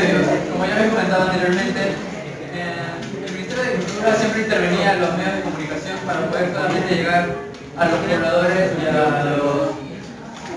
Como ya había comentado anteriormente, eh, el Ministerio de Agricultura siempre intervenía en los medios de comunicación para poder claramente llegar a los pobladores y a los...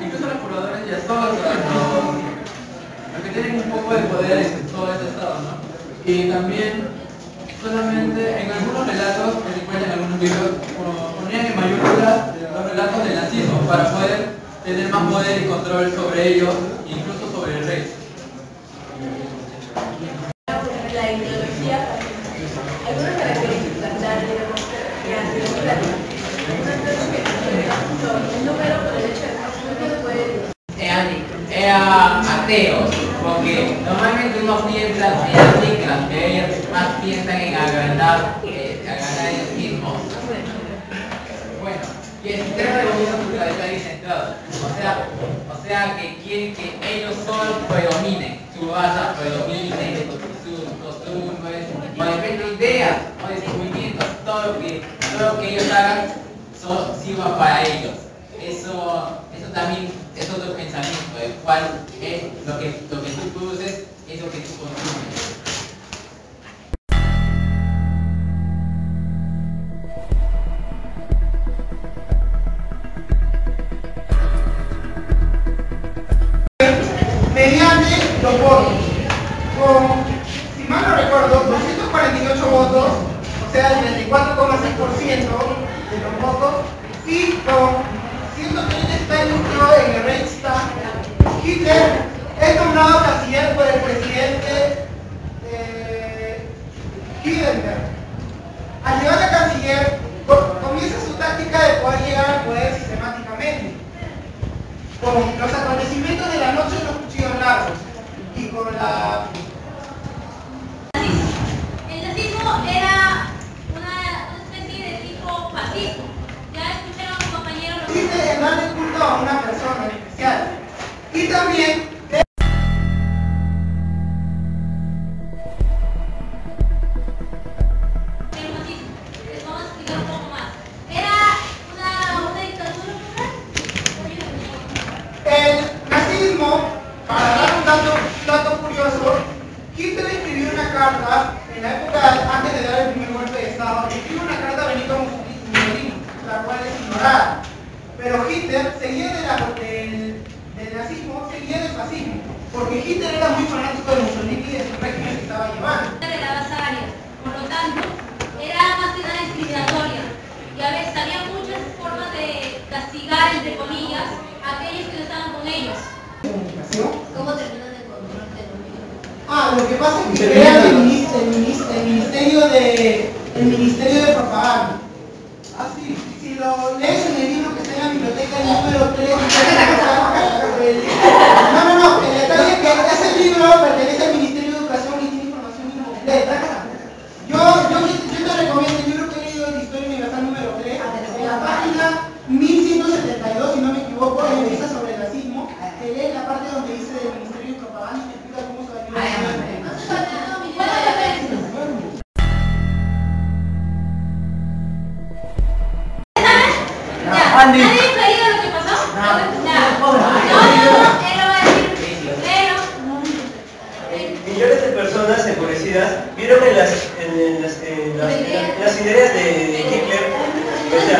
incluso a los pobladores y a todos a los, los que tienen un poco de poder en todo este estado, ¿no? Y también solamente en algunos relatos que se encuentran en algunos videos ponían en mayúscula los relatos del nazismo para poder tener más poder y control sobre ellos, incluso sobre el rey. Piensan en agrandar, eh, agrandar ellos mismos. Bueno, y el sistema de gobierno cultural está centrado. O sea, o sea que quieren que ellos solo predominen, su raza predomine, sus costumbres, de ideas, o de movimientos, todo lo que, todo lo que ellos hagan solo sirva para ellos. Eso, eso también es otro pensamiento, el cual es lo que, lo que tú produces es lo que tú consumes. El 34,6% de los votos, y con 130 escaños en el Reichstag, Hitler es nombrado canciller por el presidente eh, Hindenburg. Al llegar a canciller, comienza su táctica de poder llegar al poder sistemáticamente con los acontecimientos de la noche de los cuchillos largos y con la... Comunicación. ¿Cómo terminan el control de dominio? Ah, lo que pasa es que crean el, minis- el minis- el ministerio de el ministerio de propaganda. Ah, sí. Si lo lees en el libro que está en la biblioteca, el número 3, Andy. ¿Nadie ha creído lo que pasó? No, no, no, él lo va a decir. Pero, Millones de personas enfurecidas vieron en las, en, las, en las, en las ideas de Hitler o sea,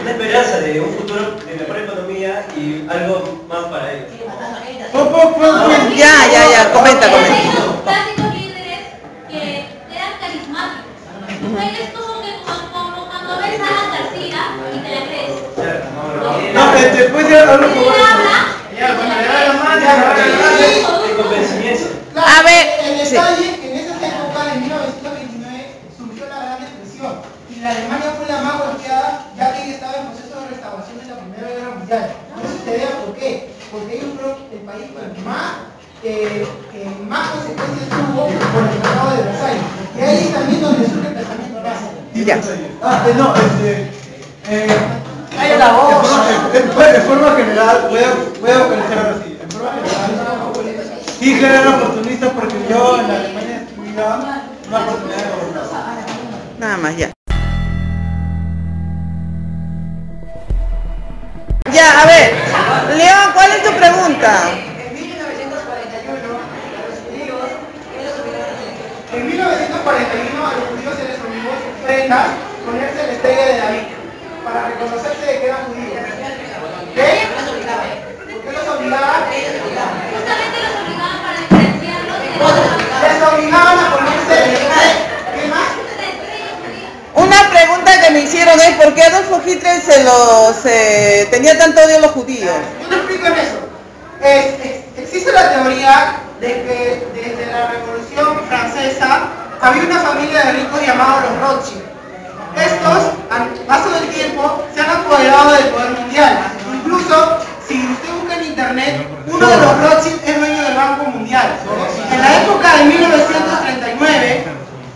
una esperanza de un futuro de mejor economía y algo más para ellos. Ya, ya, ya, comenta, comenta. clásicos líderes que eran carismáticos. Crees. No, este, puede ser algo Él como habla, Ya, bueno, le da la mano, ya, De convencimiento. A ver, el detalle es que en esa época, en 1929, surgió la Gran Depresión y la Alemania fue la más golpeada ya que ella estaba en proceso de restauración de la Primera Guerra Mundial. No se te vea por qué, porque ellos fueron el país que más, eh, que más consecuencias tuvo por el Tratado de Versalles. Y ahí es también donde surge el pensamiento racial. Ya. Ah, eh, no, este. Eh, la voz. En forma, en- en forma general, voy a, voy a vocalizar ahora sí. En forma general, Hitler era oportunista porque vio en la Alemania destruida una oportunidad de gobernar. Nada más, ya. Ya, a ver. León, ¿cuál es tu pregunta? En 1941, a los judíos, ellos tuvieron- en 1941 a los judíos se les obligó prendas, ponerse la estrella de David, para reconocerse de que eran judíos. ¿Qué? ¿Por qué los obligaban? Justamente los obligaban para diferenciarlos Les obligaban a ponerse. ¿Qué más? Una pregunta que me hicieron es ¿por qué Adolfo Hitler se los eh, tenía tanto odio a los judíos? Yo te explico en eso. Es- es- existe la teoría de que desde la Revolución Francesa había una familia de ricos llamados los Rothschild. Estos, al paso del tiempo, apoderado del poder mundial. Incluso, si usted busca en internet, uno de los Rothschild es dueño del Banco Mundial. En la época de 1939,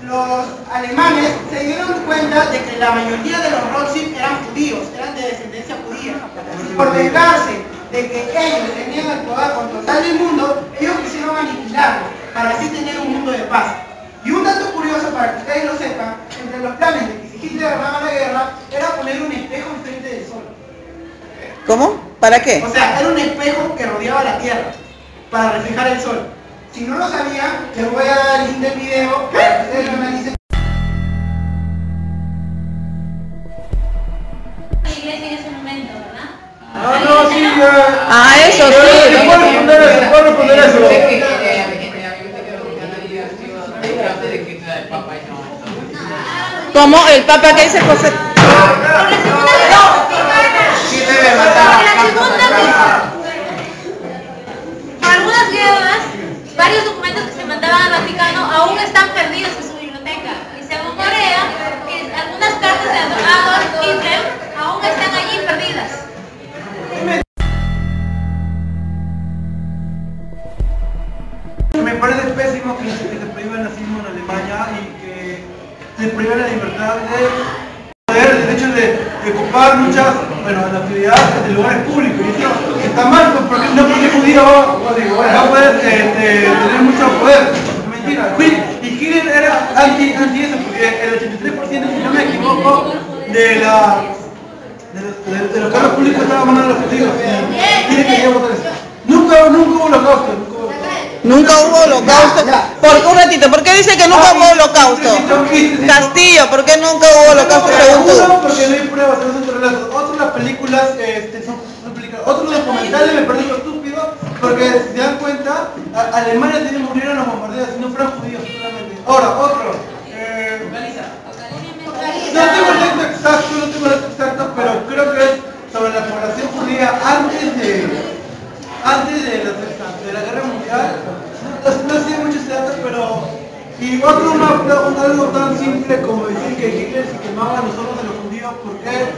los alemanes se dieron cuenta de que la mayoría de los Rothschild eran judíos, eran de descendencia judía. Por vengarse de que ellos tenían el poder controlar el mundo, ellos quisieron aniquilarlos para así tener un mundo de paz. Y un dato curioso para que ustedes lo sepan, entre los planes de que si Hitler ganaba la guerra, era poner un espejo enfrente. ¿Cómo? ¿Para qué? O sea, era un espejo que rodeaba la Tierra para reflejar el sol. Si no lo sabían, les voy a dar el link del video para que ustedes lo analicen. la iglesia en ese momento, ¿verdad? Ah, no, sí, ya. Ah, eso sí. puede responder eso, se puede responder eso. ¿Cómo? ¿El Papa que dice José? Sí debe matar En la a segunda guerra, algunas guerras, varios documentos que se mandaban al Vaticano aún están perdidos en su biblioteca. Y según Corea, que algunas cartas de Adolf Hitler aún están allí perdidas. Me parece pésimo que se, se prohíba el nazismo en Alemania y que se prohíba la libertad de ocupar muchas, bueno, la actividad de lugares públicos. Y eso está mal, porque no porque judío va, va tener mucho poder. Mentira. Y Hitler era anti, anti eso, porque el 83%, si no me equivoco, de la de los, cargos públicos estaba a mano de los judíos. Nunca, nunca hubo holocausto, nunca hubo. Nunca hubo holocausto. ¿Por, un ratito, ¿por qué dice que nunca hubo holocausto? Castillo, ¿por qué nunca hubo holocausto según tú? porque no hay pruebas, no son relatos. Otro, las películas este, son, películas. Otro, los documentales me pareció estúpido, porque si se dan cuenta, Alemania tiene murieron los bombardeos, y no fueron judíos solamente. Ahora, otro. eh, no tengo el dato exacto, no tengo el dato exacto, pero creo que es sobre la población judía antes de antes de la, de la guerra mundial. No, no sé mucho ese dato, y otro una- un- algo tan simple como decir que Hitler se quemaba los ojos de los judíos porque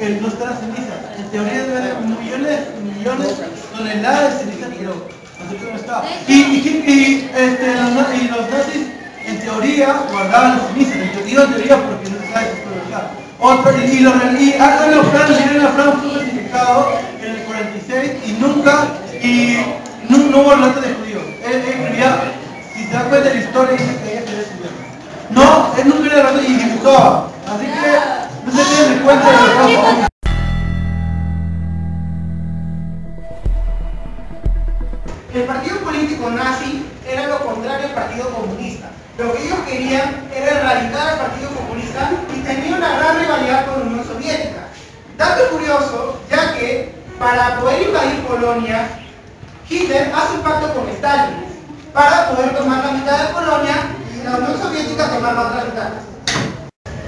él no está en cenizas. En teoría debe haber millones y millones toneladas de cenizas, pero no sé cómo está. Y, y, y, este, los, y los nazis en teoría guardaban las cenizas, en teoría, en teoría porque no se sabe si es verdad. Otro, y, los, y Adolf Franz, Irene Franz fue crucificado en el 46 y nunca, y no, no hubo de judíos. Él, él de la historia, dice que ella quería judío. No, él nunca era relato y dibujaba. Así que no se tienen en cuenta de los El partido político nazi era lo contrario al partido comunista. Lo que ellos querían era erradicar al partido comunista y tenía una gran rivalidad con la Unión Soviética. Dato curioso, ya que para poder invadir Polonia, Hitler hace un pacto con Stalin para poder tomar la mitad de Polonia y la Unión Soviética tomar la otra mitad.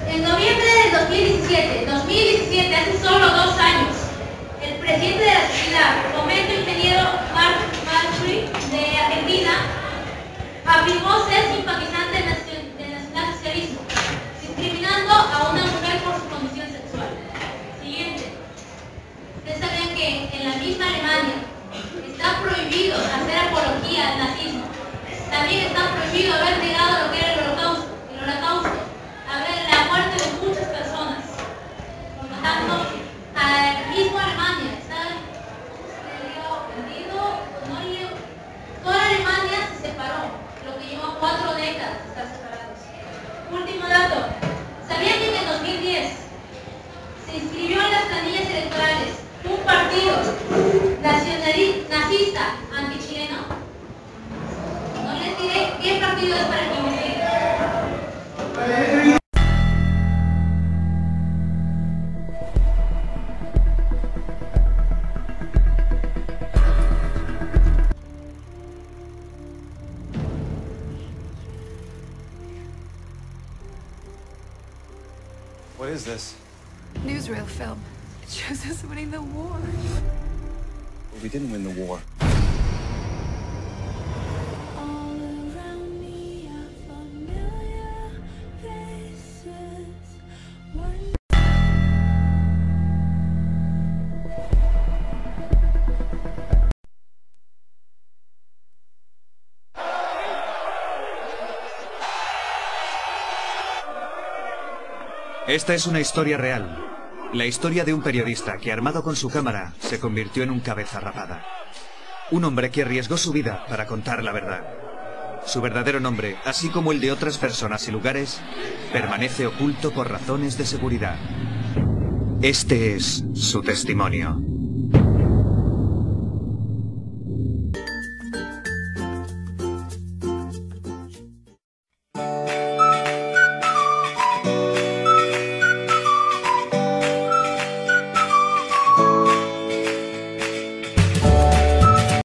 En noviembre del 2017, 2017, hace solo dos años, el presidente de la sociedad, Fomento Ingeniero Mark Malfrey, de Argentina, afirmó ser simpatizante del nacionalsocialismo, discriminando a una mujer por su condición sexual. Siguiente. Ustedes sabían que en la misma Alemania está prohibido hacer apología al nazismo. nazista, antichileno? No les diré para. What is this? Newsreel film. Us winning the war. Well, we didn't win the war. Esta es una historia real. La historia de un periodista que armado con su cámara se convirtió en un cabeza rapada. Un hombre que arriesgó su vida para contar la verdad. Su verdadero nombre, así como el de otras personas y lugares, permanece oculto por razones de seguridad. Este es su testimonio.